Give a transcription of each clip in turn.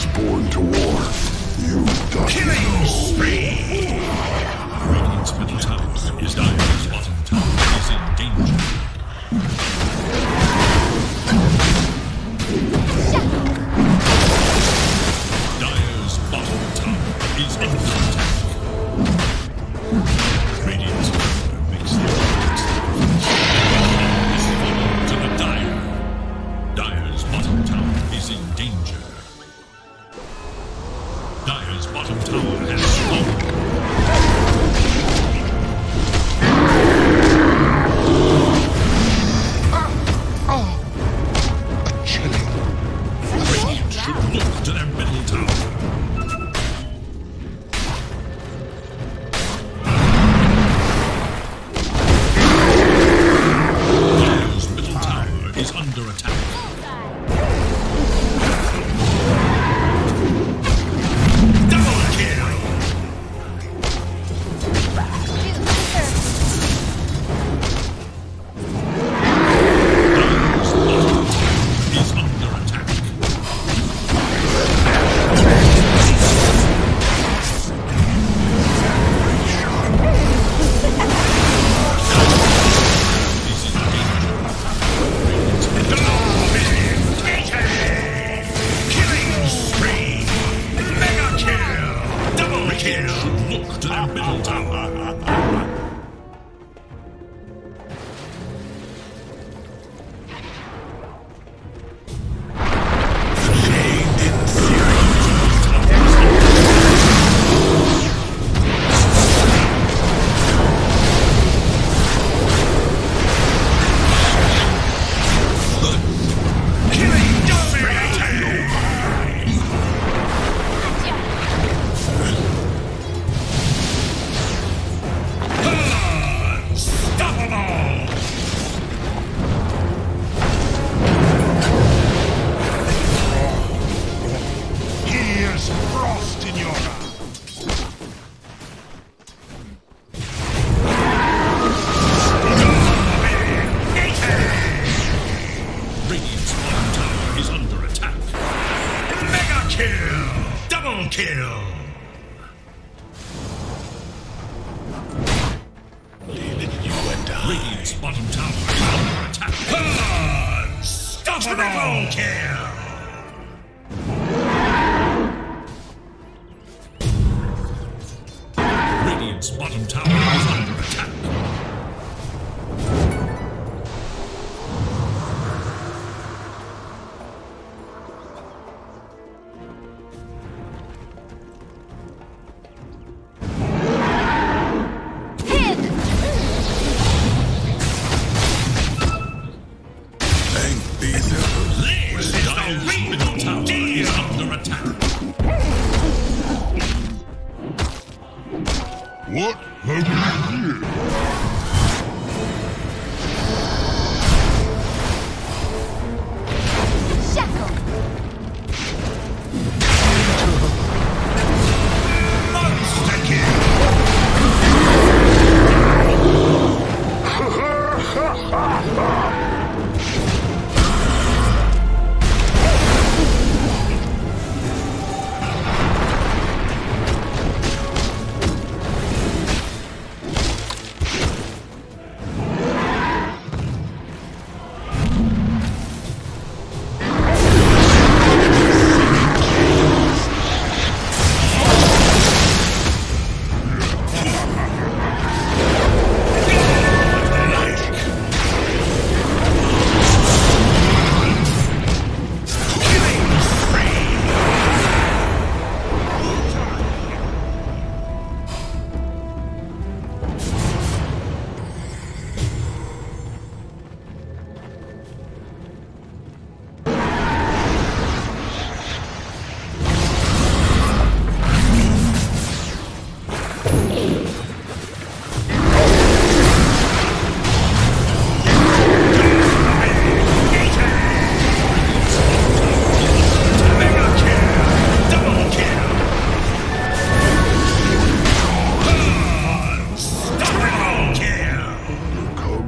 was born to war. You Killing spree! Radiant's bottom tower is under attack. Mega kill! Double kill! You and I. Radiant's bottom tower is under attack. Ah! Stop Triple kill! bottom tower. What have you here?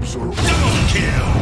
Double kill!